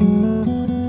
Música